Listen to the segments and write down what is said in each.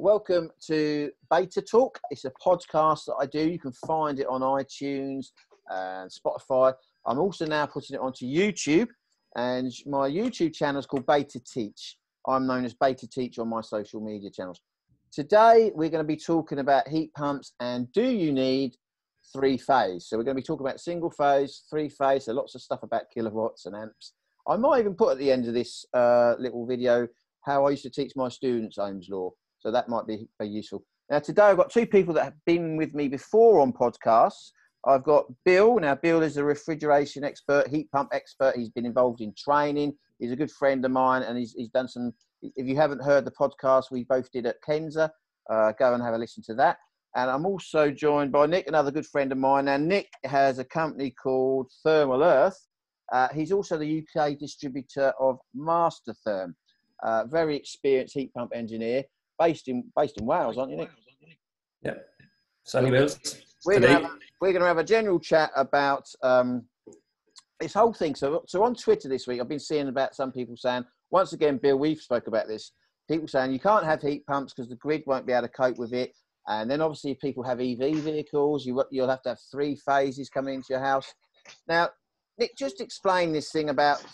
welcome to Beta Talk. It's a podcast that I do. You can find it on iTunes and Spotify. I'm also now putting it onto YouTube, and my YouTube channel is called BetaTeach. I'm known as BetaTeach on my social media channels. Today, we're going to be talking about heat pumps and do you need three phase? So, we're going to be talking about single phase, three phase, so lots of stuff about kilowatts and amps. I might even put at the end of this uh, little video how I used to teach my students Ohm's Law. So that might be very useful. Now, today I've got two people that have been with me before on podcasts. I've got Bill. Now, Bill is a refrigeration expert, heat pump expert. He's been involved in training. He's a good friend of mine, and he's, he's done some. If you haven't heard the podcast we both did at Kensa, uh, go and have a listen to that. And I'm also joined by Nick, another good friend of mine. Now, Nick has a company called Thermal Earth. Uh, he's also the UK distributor of Mastertherm. Uh, very experienced heat pump engineer based in based in Wales, aren't you, Nick? Yeah. We're going, we're going to have a general chat about um, this whole thing. So, so on Twitter this week, I've been seeing about some people saying, once again, Bill, we've spoke about this. People saying you can't have heat pumps because the grid won't be able to cope with it. And then obviously, if people have EV vehicles, you, you'll have to have three phases coming into your house. Now, Nick, just explain this thing about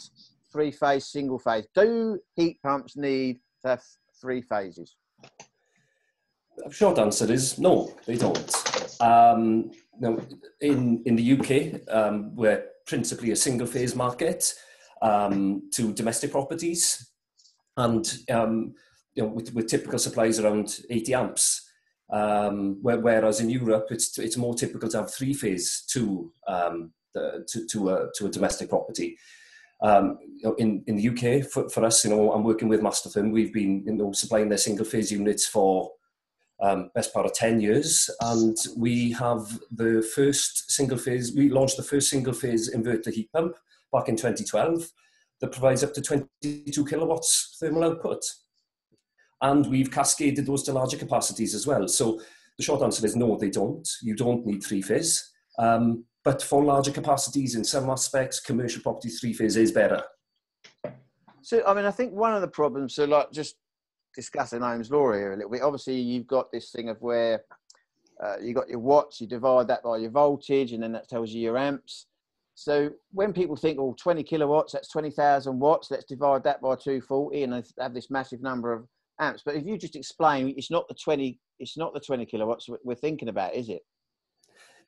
three phase, single phase. Do heat pumps need to have three phases? Short answer is no, they don't. Um, now, in in the UK, um, we're principally a single phase market um, to domestic properties, and um, you know, with, with, typical supplies around 80 amps. Um, whereas in Europe, it's it's more typical to have three phase to um, the, to to a, to a domestic property. Um, in in the UK, for, for us, you know, I'm working with Mastertherm. We've been you know supplying their single phase units for um, best part of 10 years. And we have the first single phase we launched the first single phase inverter heat pump back in 2012 that provides up to 22 kilowatts thermal output. And we've cascaded those to larger capacities as well. So the short answer is no they don't. You don't need three phase. Um, but for larger capacities in some aspects commercial property three phase is better. So i mean i think one of the problems so like just discussing Ohm's law here a little bit. Obviously, you've got this thing of where uh, you got your watts, you divide that by your voltage, and then that tells you your amps. So when people think, oh, 20 kilowatts, that's 20,000 watts, let's divide that by 240 and have this massive number of amps. But if you just explain, it's not the 20, it's not the 20 kilowatts we're thinking about, is it?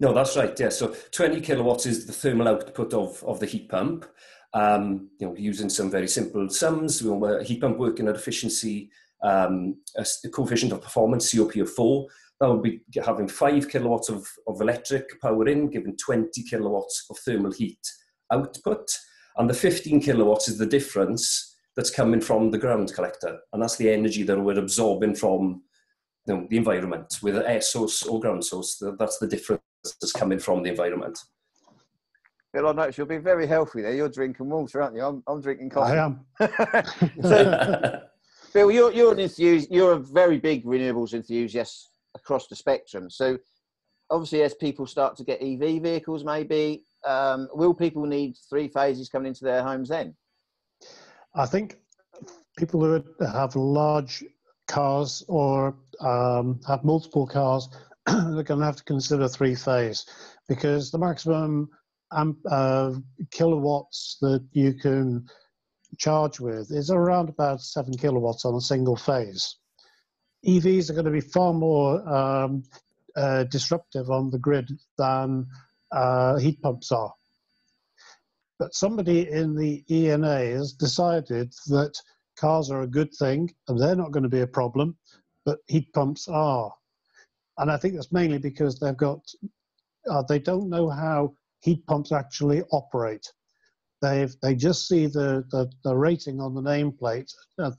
No, that's right. Yeah. So 20 kilowatts is the thermal output of, of the heat pump. Um, you know, using some very simple sums, we want a heat pump working at efficiency um, a, coefficient of performance, COP of 4. That would be having 5 kilowatts of, of electric power in, giving 20 kilowatts of thermal heat output. And the 15 kilowatts is the difference that's coming from the ground collector. And that's the energy that we're absorbing from you know, the environment, with an air source or ground source. That's the difference that's coming from the environment. Bill, I notice you'll be very healthy there. You're drinking water, aren't you? I'm, I'm drinking coffee. I am. so, Bill, you're you're an enthusiast, you're a very big renewables enthusiast across the spectrum. So obviously, as people start to get EV vehicles, maybe um, will people need three phases coming into their homes then? I think people who have large cars or um, have multiple cars are going to have to consider three phase because the maximum amp, uh, kilowatts that you can charge with is around about seven kilowatts on a single phase. EVs are going to be far more um, uh, disruptive on the grid than uh, heat pumps are. But somebody in the ENA has decided that cars are a good thing and they're not going to be a problem, but heat pumps are. And I think that's mainly because they've got, uh, they don't know how heat pumps actually operate they they just see the, the, the, rating on the nameplate the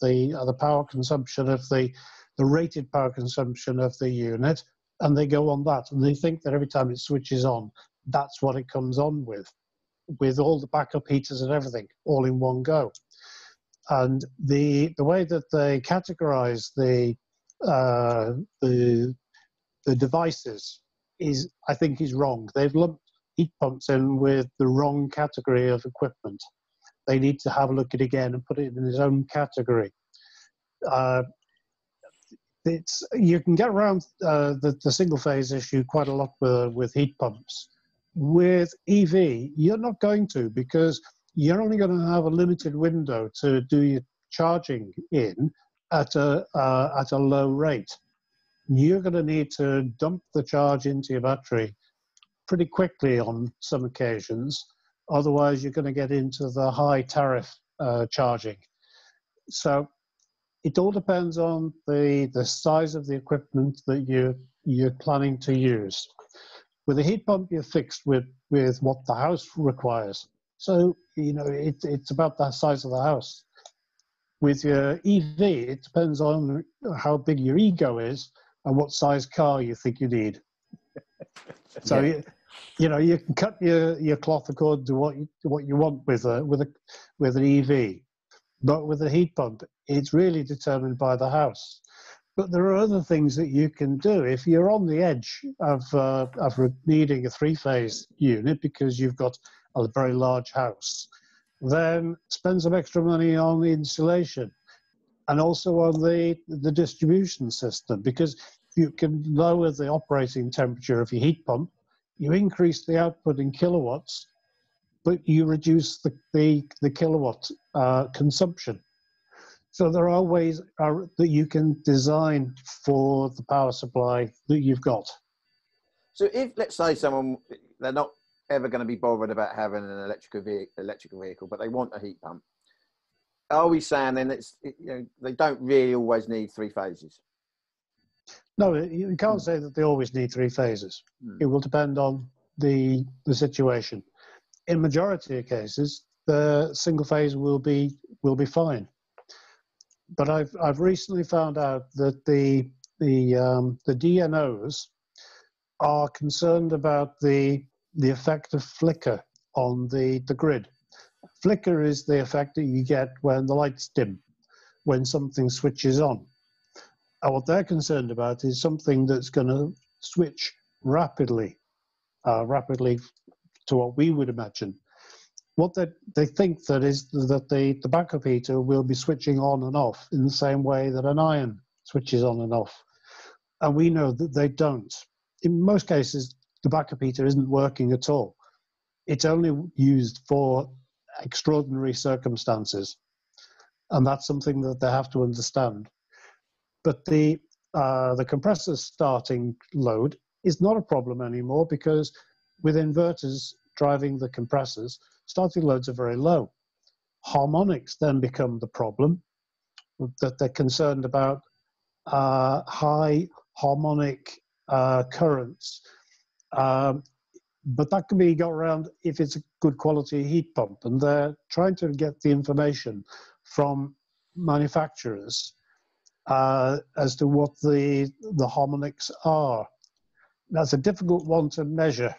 the power consumption of the the rated power consumption of the unit, and they go on that, and they think that every time it switches on, that's what it comes on with, with all the backup heaters and everything all in one go. And the the way that they categorize the uh, the the devices is, I think, is wrong. They've lumped heat pumps in with the wrong category of equipment. They need to have a look at it again and put it in its own category. Uh, it's you can get around uh, the, the single phase issue quite a lot with, with heat pumps. With EV, you're not going to because you're only going to have a limited window to do your charging in at a uh, at a low rate. You're going to need to dump the charge into your battery pretty quickly on some occasions. Otherwise, you're going to get into the high tariff uh, charging. So it all depends on the the size of the equipment that you you're planning to use. With a heat pump, you're fixed with with what the house requires. So you know it, it's about the size of the house. With your EV, it depends on how big your ego is and what size car you think you need. so yeah. You, know you can cut your, your cloth according to what you, what you want with a with a with an EV. But with a heat pump, it's really determined by the house. But there are other things that you can do if you're on the edge of, uh, of needing a three phase unit because you've got a very large house. Then spend some extra money on the insulation and also on the, the distribution system because you can lower the operating temperature of your heat pump, you increase the output in kilowatts, but you reduce the, the, the kilowatt uh, consumption. So there are ways are, that you can design for the power supply that you've got. So if, let's say someone, they're not ever going to be bothered about having an electrical vehicle, electrical vehicle, but they want a heat pump. Are we saying then it's, you know, they don't really always need three phases? No, you can't hmm. say that they always need three phases. Hmm. It will depend on the the situation in majority of cases, the single phase will be will be fine. But I've I've recently found out that the the um, the DNOs are concerned about the the effect of flicker on the the grid. Flicker is the effect that you get when the lights dim, when something switches on. What they're concerned about is something that's going to switch rapidly, uh, rapidly to what we would imagine. What they, they think that is that the, the backup heater will be switching on and off in the same way that an iron switches on and off. And we know that they don't. In most cases, the backup heater isn't working at all. It's only used for extraordinary circumstances. And that's something that they have to understand. But the, uh, the compressor starting load is not a problem anymore because with inverters, driving the compressors, starting loads are very low. Harmonics then become the problem that they're concerned about uh, high harmonic uh, currents. Um, but that can be got around if it's a good quality heat pump. And they're trying to get the information from manufacturers uh, as to what the, the harmonics are. That's a difficult one to measure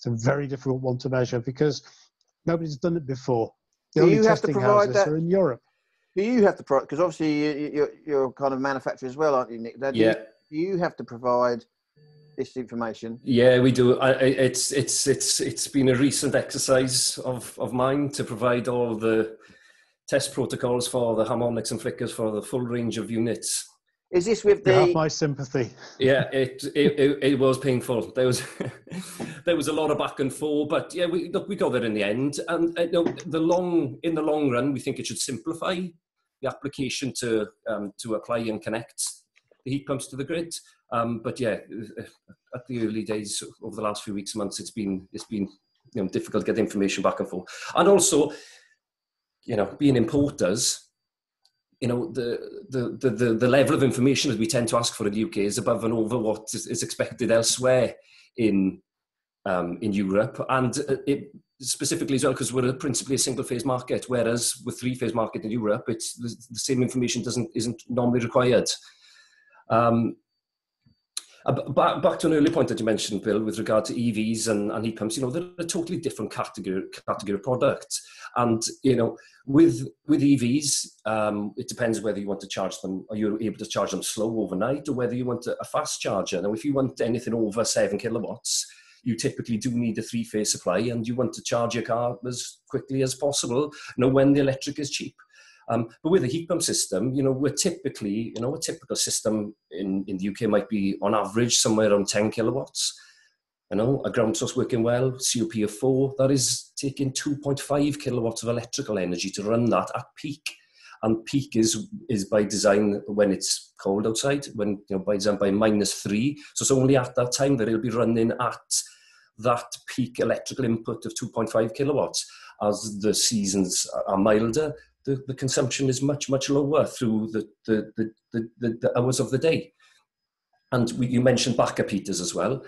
it's a very difficult one to measure because nobody's done it before. The do only testing houses that? are in Europe. Do you have to provide, because obviously you, are you're kind of manufacturer as well, aren't you, Nick? Do yeah. You, you have to provide this information? Yeah, we do. I, it's it's it's it's been a recent exercise of of mine to provide all the test protocols for the harmonics and flickers for the full range of units. Is this with the? You have my sympathy. Yeah, it it, it, it was painful. There was there was a lot of back and forth, but yeah, we look, we got there in the end. And uh, no, the long in the long run, we think it should simplify the application to um, to apply and connect the heat pumps to the grid. Um, but yeah, uh, at the early days over the last few weeks months, it's been it's been you know difficult to get information back and forth, and also you know being importers you know the, the the the level of information that we tend to ask for in the UK is above and over what is, expected elsewhere in um, in Europe, and it specifically as well because we're principally a single phase market, whereas with three phase market in Europe, it's the, the same information doesn't isn't normally required. Um, uh, back, back to an earlier point that you mentioned, Bill, with regard to EVs and, and heat pumps, you know, they're a totally different category, category of product. And, you know, with, with EVs, um, it depends whether you want to charge them, are you able to charge them slow overnight or whether you want a, a fast charger. Now, if you want anything over seven kilowatts, you typically do need a three phase supply and you want to charge your car as quickly as possible, you know, when the electric is cheap. Um, but with a heat pump system, you know, we're typically, you know, a typical system in, in the UK might be on average somewhere around 10 kilowatts. You know, a ground source working well, COP of four, that is taking 2.5 kilowatts of electrical energy to run that at peak. And peak is is by design when it's cold outside, when you know by design by minus three. So it's only at that time that it'll be running at that peak electrical input of 2.5 kilowatts. As the seasons are milder, the, the consumption is much, much lower through the, the, the, the, the hours of the day. And we, you mentioned backup heaters as well.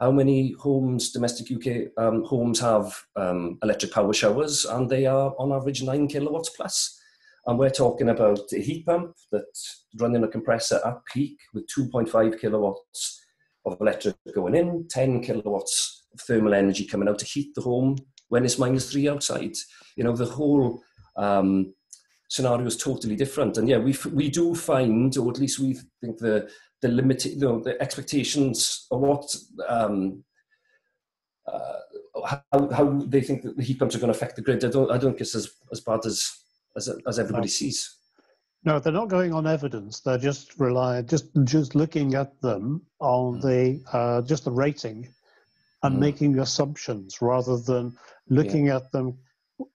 How many homes, domestic UK um, homes, have um, electric power showers? And they are on average nine kilowatts plus. And we're talking about a heat pump that's running a compressor at peak with 2.5 kilowatts of electric going in, 10 kilowatts of thermal energy coming out to heat the home when it's minus three outside. You know, the whole um, scenario is totally different. And yeah, we, we do find, or at least we think the, the limit, you know, the expectations of what, um, uh, how, how they think that the heat pumps are going to affect the grid. I don't, I don't think it's as, as bad as, as, as everybody sees. No, they're not going on evidence. They're just relying, just just looking at them on mm. the uh, just the rating, and mm. making assumptions rather than looking yeah. at them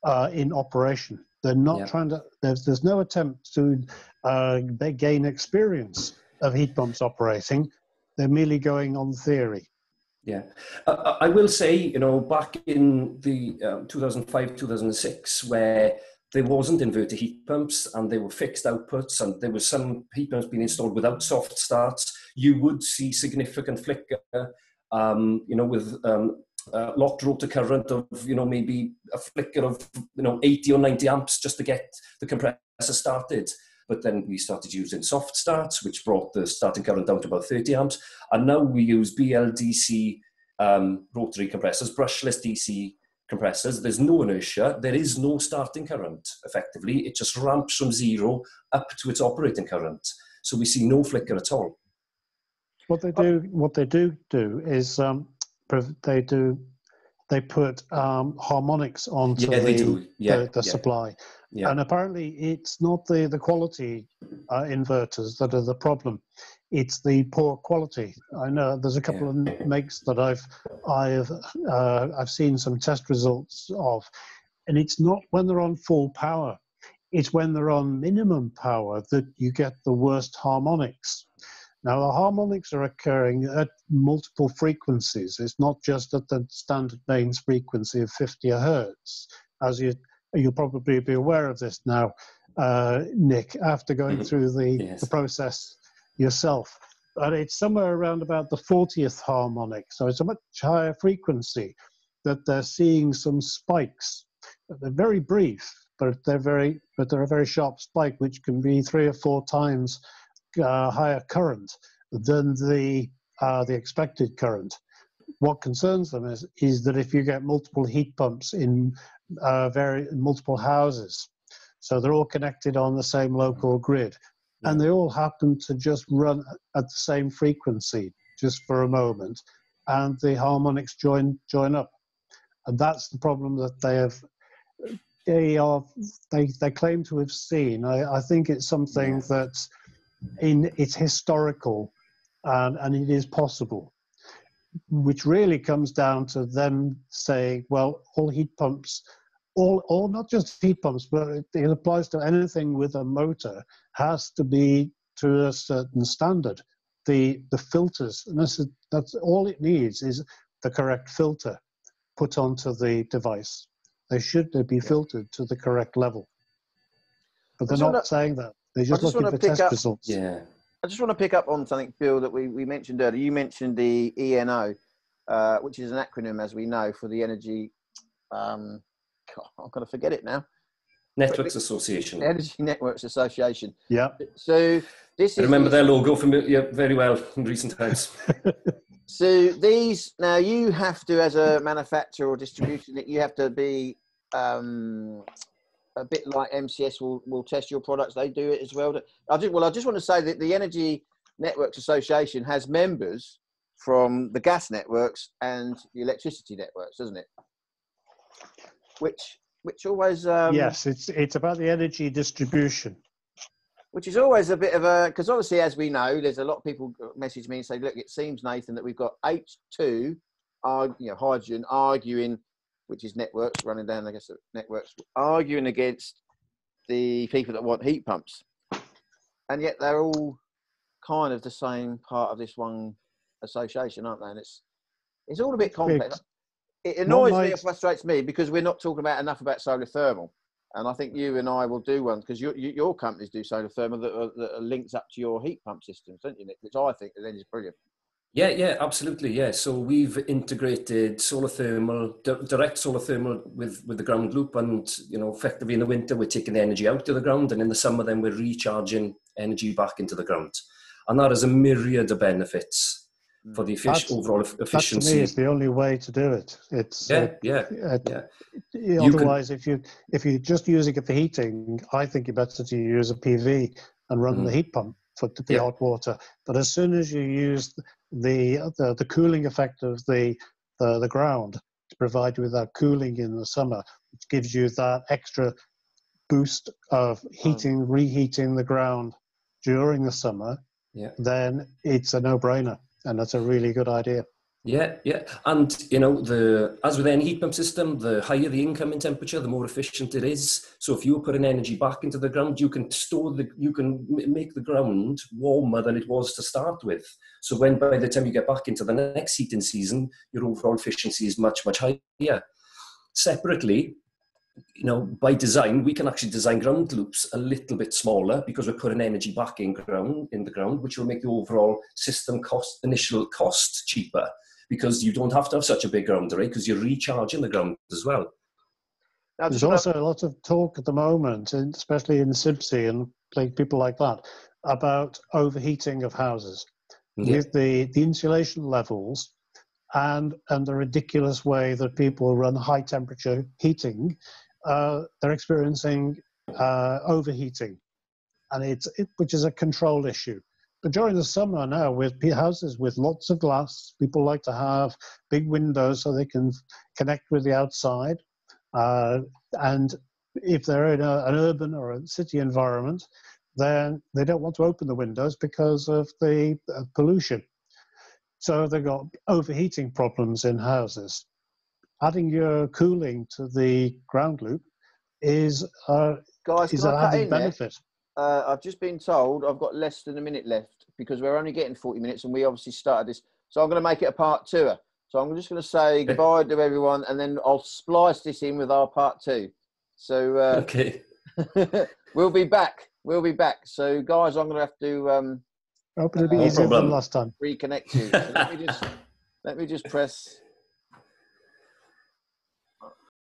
uh, in operation. They're not yeah. trying to. There's there's no attempt to uh, they gain experience of heat pumps operating. They're merely going on theory. Yeah, uh, I will say, you know, back in the um, 2005 2006, where there wasn't inverter heat pumps and they were fixed outputs and there was some heat pumps being installed without soft starts, you would see significant flicker, um, you know, with um, uh, locked rotor current of, you know, maybe a flicker of, you know, 80 or 90 amps just to get the compressor started. But then we started using soft starts, which brought the starting current down to about 30 amps. And now we use BLDC um, rotary compressors, brushless DC compressors, there's no inertia, there is no starting current effectively. It just ramps from zero up to its operating current. So we see no flicker at all. What they do, what they do do is um, they do they put um, harmonics onto yeah, the, yeah, the, the yeah. supply. And apparently, it's not the, the quality uh, inverters that are the problem it's the poor quality. I know there's a couple of makes that I've I've uh, I've seen some test results of, and it's not when they're on full power. It's when they're on minimum power that you get the worst harmonics. Now the harmonics are occurring at multiple frequencies. It's not just at the standard mains frequency of 50 hertz, as you you'll probably be aware of this now, uh, Nick, after going mm-hmm. through the, yes. the process yourself. And it's somewhere around about the 40th harmonic, so it's a much higher frequency that they're seeing some spikes. They're very brief, but they're very, but they're a very sharp spike, which can be three or four times uh, higher current than the uh, the expected current. What concerns them is is that if you get multiple heat pumps in uh, very multiple houses, so they're all connected on the same local grid, and they all happen to just run at the same frequency just for a moment, and the harmonics join join up, and that's the problem that they have. They are they they claim to have seen. I, I think it's something that in it's historical, and and it is possible, which really comes down to them saying, well, all heat pumps all, all not just heat pumps, but it, it, applies to anything with a motor, has to be to a certain standard. The the filters, and that's, that's all it needs is the correct filter put onto the device. They should be filtered to the correct level. But they're not saying that. They're just, just looking for test up, results. Yeah. I just want to pick up on something, Bill, that we, we mentioned earlier. You mentioned the ENA, uh, which is an acronym, as we know, for the Energy um, I'm going to forget it now. Networks Association. Energy Networks Association. Yeah. So this I remember their logo from yeah, very well in recent times. so these now you have to, as a manufacturer or distribution, you have to be um, a bit like MCS will, will test your products. They do it as well. I just, well, I just want to say that the Energy Networks Association has members from the gas networks and the electricity networks, doesn't it? which which always um, yes, it's it's about the energy distribution. which is always a bit of a because obviously as we know there's a lot of people message me and say look it seems nathan that we've got h2 arg- you know hydrogen arguing which is networks running down i guess the networks arguing against the people that want heat pumps. And yet they're all kind of the same part of this one association aren't they? And it's it's all a bit complex. It annoys me it frustrates me because we're not talking about enough about solar thermal. And I think you and I will do one because your your your companies do solar thermal that are, that are linked up to your heat pump systems, don't you, Nick? Which I think then is brilliant. Yeah, yeah, absolutely. Yeah. So we've integrated solar thermal, di- direct solar thermal with, with the ground loop. And, you know, effectively in the winter, we're taking the energy out of the ground. And in the summer, then we're recharging energy back into the ground. And that has a myriad of benefits for the effic- overall eff- That to me efficiency. is the only way to do it. It's Yeah, uh, yeah. uh, Yeah. Yeah, You can- Otherwise, if you if you're just using it for heating, I think you're better to use a PV and run Mm. the heat pump for the Yeah. hot water. But as soon as you use the the, the cooling effect of the, the the ground to provide you with that cooling in the summer, which gives you that extra boost of heating, mm. reheating the ground during the summer, Yeah. then it's a no-brainer, and that's a really good idea. Yeah, yeah, and you know the as with any heat pump system, the higher the incoming temperature, the more efficient it is. So if you put an energy back into the ground, you can store the you can make the ground warmer than it was to start with. So when by the time you get back into the next heating season, your overall efficiency is much much higher. Separately, you know, by design, we can actually design ground loops a little bit smaller because we're putting energy back in ground in the ground, which will make the overall system cost initial cost cheaper because you don't have to have such a big ground array because you're recharging the ground as well. Now, There's also a lot of talk at the moment, especially in CIBSE and people like that, about overheating of houses Yeah. with the, the insulation levels and and the ridiculous way that people run high temperature heating. Uh, they're experiencing uh, overheating, and it's it, which is a control issue. But during the summer now, with p- houses with lots of glass, people like to have big windows so they can connect with the outside. Uh, and if they're in a, an urban or a city environment, then they don't want to open the windows because of the uh, pollution. So they've got overheating problems in houses. Adding your cooling to the ground loop is uh, guys, is an added benefit. there? Benefit. Uh, I've just been told I've got less than a minute left because we're only getting 40 minutes and we obviously started this. So I'm going to make it a part two. So I'm just going to say goodbye to everyone and then I'll splice this in with our part two. So uh, Okay. we'll be back. We'll be back. So guys, I'm going to have to um, Hope it'll be No easier than last time. reconnect you. So let me just let me just press